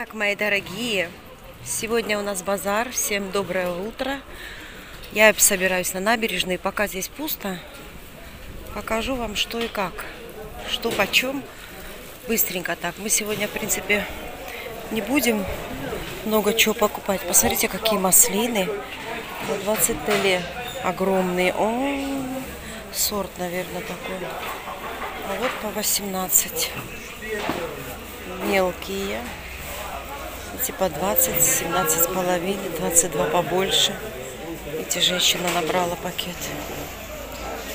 Так, мои дорогие, сегодня у нас базар. Всем доброе утро. Я собираюсь на набережной. Пока здесь пусто, покажу вам, что и как. Что почем. Быстренько так. Мы сегодня, в принципе, не будем много чего покупать. Посмотрите, какие маслины. На 20 теле огромные. О, сорт, наверное, такой. А вот по 18. Мелкие. Типа 20, 17 с половиной, 22 побольше. Эти женщина набрала пакет.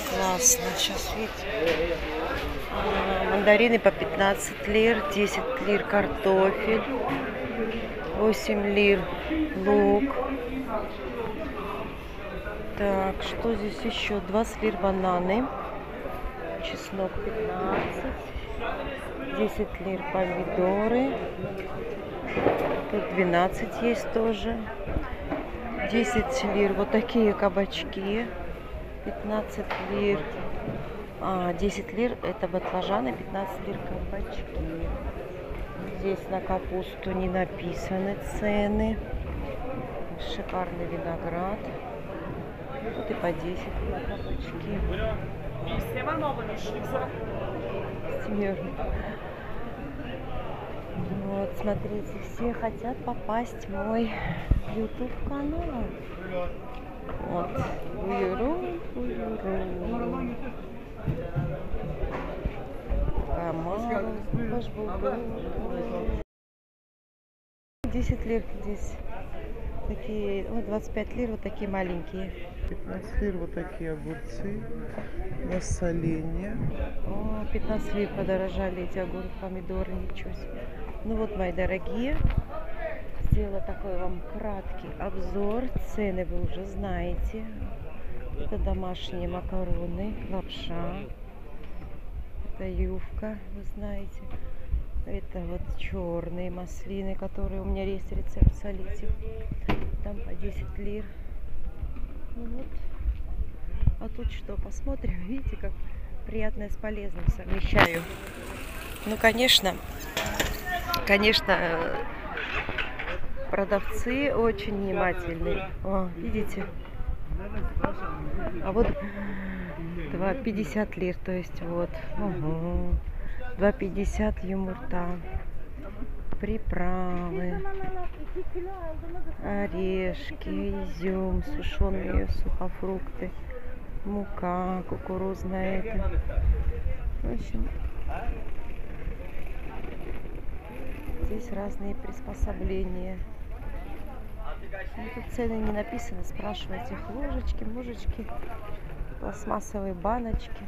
Классно. Сейчас видите. А, мандарины по 15 лир, 10 лир картофель, 8 лир лук. Так, что здесь еще? 20 лир бананы, чеснок 15, 10 лир помидоры, тут 12 есть тоже, 10 лир вот такие кабачки, 15 лир, а, 10 лир это баклажаны, 15 лир кабачки. Здесь на капусту не написаны цены. Шикарный виноград. Вот и по 10 на кабачки. Смертно. Вот, смотрите, все хотят попасть в мой YouTube канал. Вот. Уюру, уюру. Камал, ваш булгур. 10 лир здесь. Такие, вот 25 лир, вот такие маленькие. 15 лир вот такие огурцы на соленье. О, 15 лир подорожали эти огурцы, помидоры, ничего себе. Ну вот, мои дорогие, сделала такой вам краткий обзор. Цены вы уже знаете. Это домашние макароны, лапша. Это ювка, вы знаете. Это вот черные маслины, которые у меня есть рецепт солить. Там по 10 лир. Ну вот. А тут что, посмотрим. Видите, как приятное с полезным совмещаю. Ну, конечно, конечно, продавцы очень внимательные. О, видите? А вот 2,50 лир, то есть вот. Угу. 2,50 юмурта. Приправы. Орешки, изюм, сушеные сухофрукты. Мука кукурузная. Это. В общем, здесь разные приспособления. Ну, тут цены не написаны, спрашивайте ложечки, ложечки, пластмассовые баночки.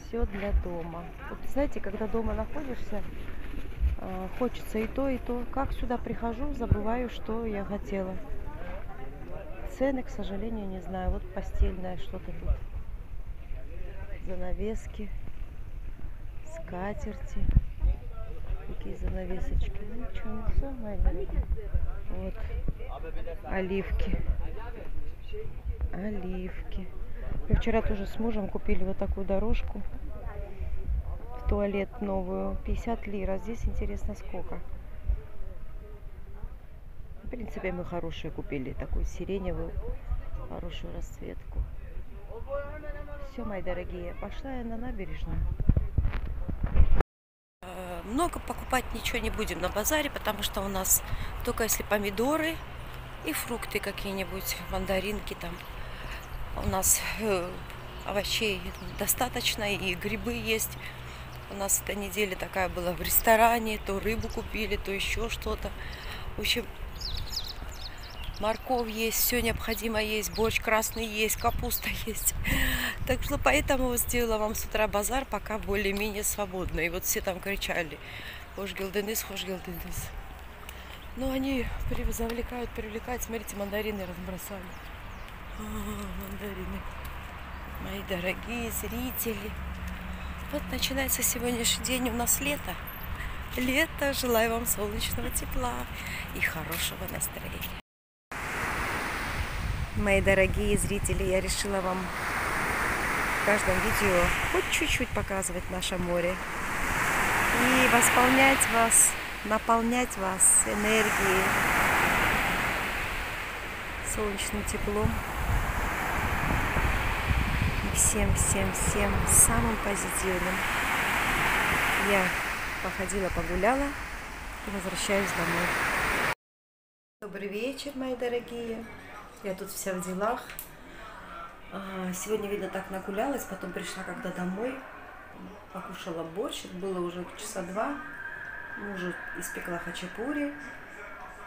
Все для дома. Вот знаете, когда дома находишься, э, хочется и то, и то. Как сюда прихожу, забываю, что я хотела. Цены, к сожалению, не знаю. Вот постельное что-то тут. Занавески, скатерти. Такие занавесочки. Ну что, ну все, дорогие. Вот. Оливки. Оливки. Мы вчера тоже с мужем купили вот такую дорожку в туалет новую. 50 лир. А здесь интересно сколько. В принципе, мы хорошие купили. Такую сиреневую, хорошую расцветку. Все, мои дорогие. Пошла я на набережную. Много покупать ничего не будем на базаре, потому что у нас только если помидоры и фрукты какие-нибудь, мандаринки там. У нас э, овощей достаточно, и грибы есть. У нас эта неделя такая была в ресторане, то рыбу купили, то еще что-то. В общем, морковь есть, все необходимо есть, борщ красный есть, капуста есть. Так что поэтому сделала вам с утра базар, пока более-менее свободно. И вот все там кричали, хош гилденис, хош гилденис. Но они при- завлекают, привлекают. Смотрите, мандарины разбросали. А, мандарины. Мои дорогие зрители. Вот начинается сегодняшний день. У нас лето. Лето. Желаю вам солнечного тепла и хорошего настроения. Мои дорогие зрители, я решила вам в каждом видео хоть чуть-чуть показывать наше море. и восполнять вас, наполнять вас энергией, солнечным теплом и всем, всем, всем самым позитивным. Я походила, погуляла и возвращаюсь домой. Добрый вечер, мои дорогие. Я тут вся в делах. А, Сегодня, видно, так нагулялась, потом пришла когда домой, покушала борщ, было уже часа два, мужу испекла хачапури,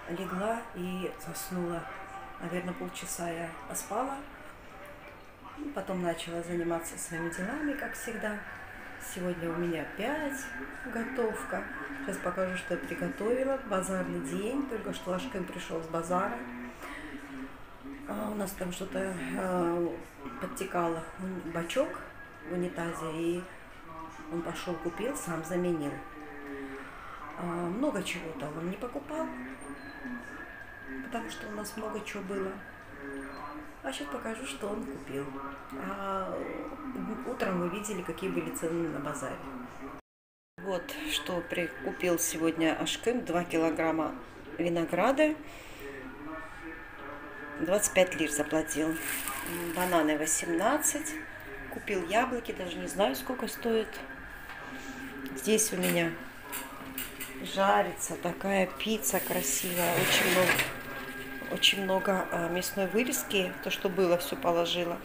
легла и заснула. Наверное, полчаса я поспала, Ну, потом начала заниматься своими делами, как всегда. Сегодня у меня опять готовка. Сейчас покажу, что я приготовила. Базарный день, только что Ашкин пришел с базара. А у нас там что-то э, подтекало, бачок в унитазе, и он пошел купил, сам заменил. А, много чего-то он не покупал, потому что у нас много чего было. А сейчас покажу, что он купил. А утром вы видели, какие были цены на базаре. Вот что прикупил сегодня Ашкым. 2 килограмма винограда. 25 лир заплатил. Бананы 18. Купил яблоки, даже не знаю, сколько стоит. Здесь у меня жарится такая пицца красивая. Очень много, очень много а, мясной вырезки. То, что было, все положила.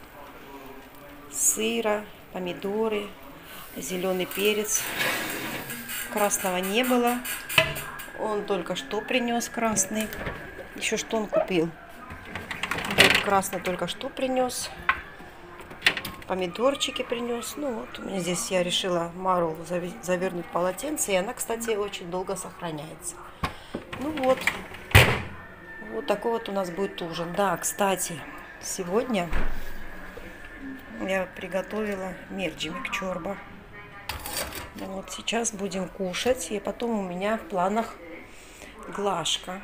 Сыра, помидоры, зеленый перец. Красного не было. Он только что принес красный. Еще что он купил? Красный только что принес. Помидорчики принес. Ну вот, у меня здесь я решила мару завернуть в полотенце. И она, кстати, очень долго сохраняется. Ну вот. Вот такой вот у нас будет ужин. Да, кстати, сегодня я приготовила мерджимик чорба. Ну Вот сейчас будем кушать. И потом у меня в планах глажка.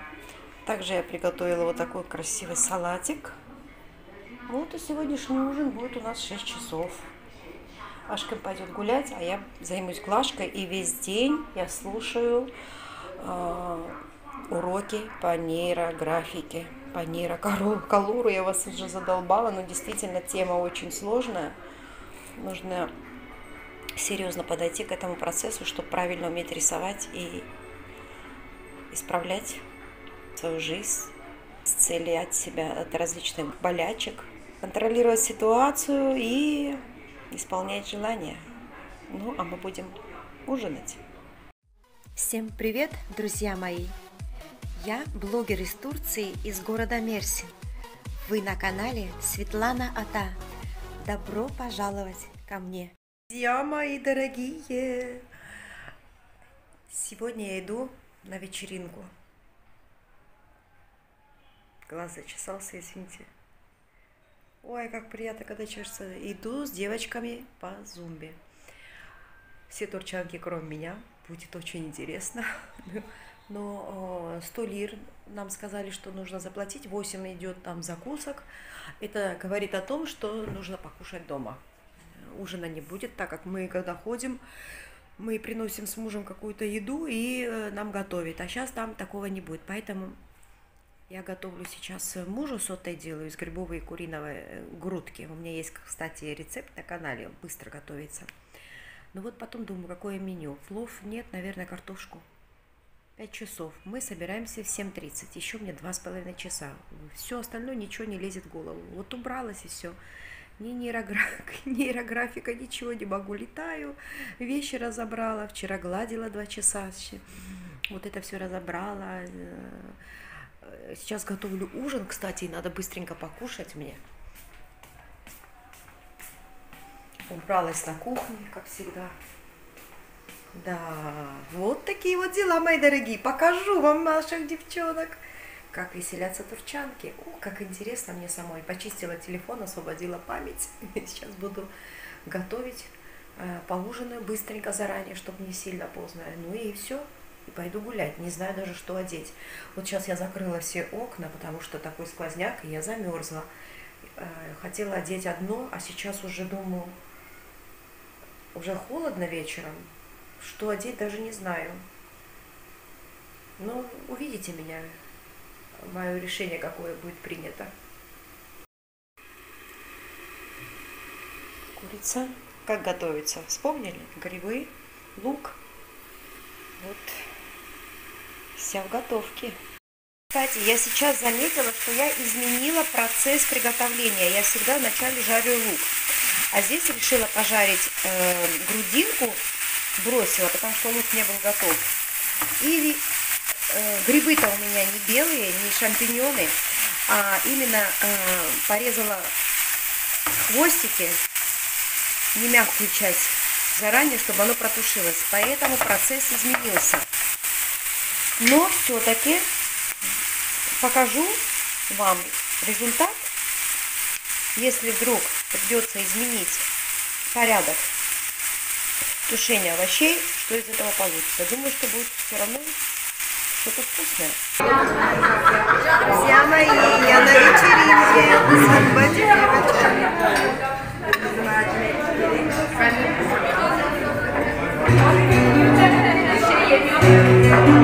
Также я приготовила вот такой красивый салатик. Вот и сегодняшний ужин будет у нас 6 часов. Ашка пойдет гулять, а я займусь глажкой. И весь день я слушаю э, уроки по нейрографике, по нейроколору. Я вас уже задолбала, но действительно тема очень сложная. Нужно серьезно подойти к этому процессу, чтобы правильно уметь рисовать и исправлять свою жизнь, исцелять себя от различных болячек, контролировать ситуацию и исполнять желания. Ну, а мы будем ужинать. Всем привет, друзья мои! Я блогер из Турции, из города Мерсин. Вы на канале Светлана Ата. Добро пожаловать ко мне! Друзья мои дорогие, сегодня я иду на вечеринку. Глаз зачесался, извините. Ой, как приятно, когда чешется. Иду с девочками по зумбе. Все турчанки, кроме меня. Будет очень интересно. Но э, 100 лир нам сказали, что нужно заплатить. 8 идет там закусок. Это говорит о том, что нужно покушать дома. Ужина не будет, так как мы, когда ходим, мы приносим с мужем какую-то еду и э, нам готовят. А сейчас там такого не будет. Поэтому я готовлю сейчас мужу сотой делаю из грибовой и куриной э, грудки. У меня есть, кстати, рецепт на канале, быстро готовится. Ну вот потом думаю, какое меню. Плов нет, наверное, картошку. 5 часов. Мы собираемся в 7.30. Еще мне два с половиной часа. Все остальное ничего не лезет в голову. Вот убралась и все. Ни нейрографика, нейрографика, ничего не могу. Летаю, вещи разобрала. Вчера гладила два часа. Вот это все разобрала. Сейчас готовлю ужин, кстати, и надо быстренько покушать мне. Убралась на кухне, как всегда. Да, вот такие вот дела, мои дорогие. Покажу вам наших девчонок. Как веселятся турчанки. О, как интересно мне самой. Почистила телефон, освободила память. Сейчас буду готовить. э, Поужинаю быстренько заранее, чтобы не сильно поздно. Ну и все. И пойду гулять. Не знаю даже, что одеть. Вот сейчас я закрыла все окна, потому что такой сквозняк, и я замерзла. Э, Хотела одеть одно, а сейчас уже думаю, уже холодно вечером. что одеть, даже не знаю. Ну, увидите меня, мое решение, какое будет принято. Курица. Как готовится? Вспомнили? Грибы, лук. Вот вся в готовке. Кстати, я сейчас заметила, что я изменила процесс приготовления. Я всегда вначале жарю лук. А здесь решила пожарить э, грудинку, бросила, потому что лук не был готов. И э, грибы-то у меня не белые, не шампиньоны, а именно э, порезала хвостики, не мягкую часть заранее, чтобы оно протушилось. Поэтому процесс изменился. Но все-таки покажу вам результат, если вдруг придется изменить порядок тушения овощей, что из этого получится. Думаю, что будет все равно что-то вкусное. Друзья мои, я на вечеринке на свадьбе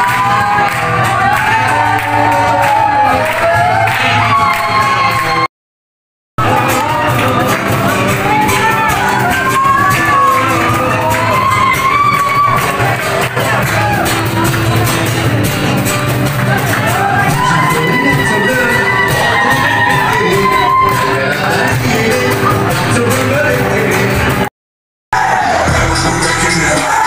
Я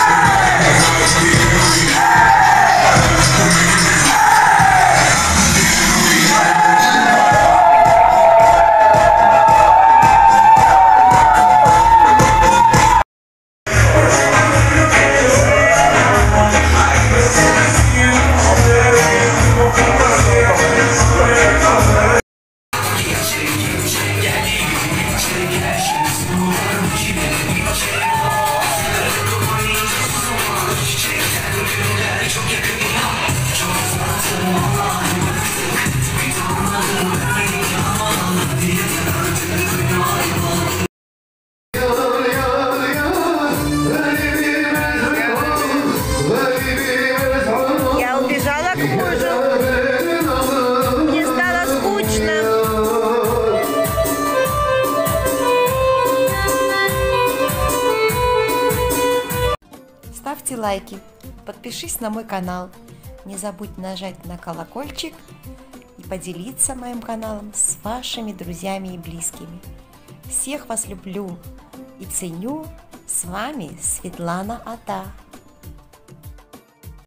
лайки, подпишись на мой канал. Не забудь нажать на колокольчик и поделиться моим каналом с вашими друзьями и близкими. Всех вас люблю и ценю. С вами Светлана Ата.